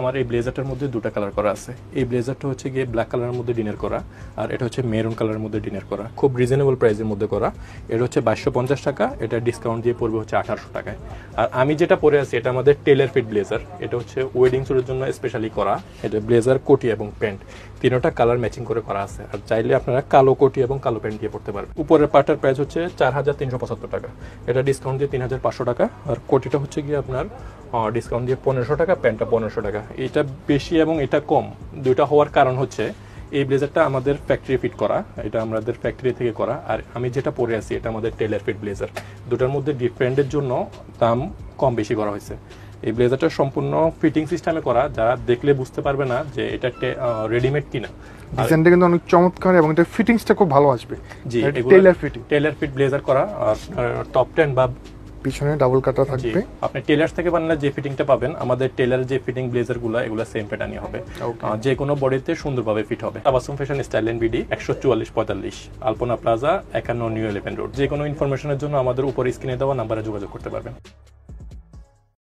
আমার এই ব্লেজারটার মধ্যে দুটো কালার করা আছে। এই ব্লেজারটা হচ্ছে গিয়ে ব্ল্যাক কালারের মধ্যে ডিনার করা, আর এটা হচ্ছে মেরুন কালারের মধ্যে ডিনার করা। খুব রিজনেবল প্রাইসের মধ্যে করা। এটা হচ্ছে বাইশশো পঞ্চাশ টাকা, এটা ডিসকাউন্ট দিয়ে পড়বে হচ্ছে আঠারোশো টাকায়। আর আমি যেটা পরে আছি, এটা আমাদের টেলার ফিট ব্লেজার এটা হচ্ছে ওয়েডিং স্যুটের জন্য স্পেশালি করা। এটা ব্লেজার কোটি এবং প্যান্ট তিনোটা কালার ম্যাচিং করে করা আছে। আর চাইলে আপনারা কালো কোটি এবং কালো প্যান্ট দিয়ে পড়তে পারবেন। উপরের পার্টার প্রাইস হচ্ছে চার হাজার তিনশো পঁচাত্তর টাকা। এটা ডিসকাউন্ট দিয়ে তিন হাজার পাঁচশো টাকা। আর কোটিটা হচ্ছে গিয়ে আপনার ডিসকাউন্ট দিয়ে পনেরোশো টাকা, প্যান্টটা পনেরোশো টাকা। এটা বেশি এবং এটা কম। দুইটা হওয়ার কারণ হচ্ছে এই ব্লেজারটা আমাদের ফ্যাক্টরি ফিট করা। এটা আমাদের ফ্যাক্টরি থেকে করা। আর আমি যেটা পরে আছি, এটা আমাদের টেলার ফিট ব্লেজার দুটার মধ্যে ডিফারেন্টের জন্য দাম কম বেশি করা হয়েছে। এই ব্লেজারটা সম্পূর্ণ ফিটিং সিস্টেমে করা যারা দেখলে বুঝতে পারবে না যে এটা রেডিমেড কিনা। ডিজাইনটা কিন্তু অনেক চমৎকার এবং এটা ফিটিংসটা খুব ভালো আসবে। G tailor fitting tailor fit blazer করা আর টপ টেন বা পিছনে ডাবল কাটা থাকবে। আপনি টেলার থেকে বানালে যে ফিটিংটা পাবেন আমাদের টেলার যে ফিটিং ব্লেজারগুলো এগুলো সেম প্যাটার্নই হবে। যে কোনো বডিতে সুন্দরভাবে ফিট হবে। Tabassum fashion style and BD একশো চুয়াল্লিশ পঁয়তাল্লিশ আলপনা প্লাজা একান্ন নিউ এলিভেন রোড যে কোনো ইনফরমেশনের জন্য আমাদের উপর স্ক্রিনে দেওয়া নাম্বারে যোগাযোগ করতে পারবেন।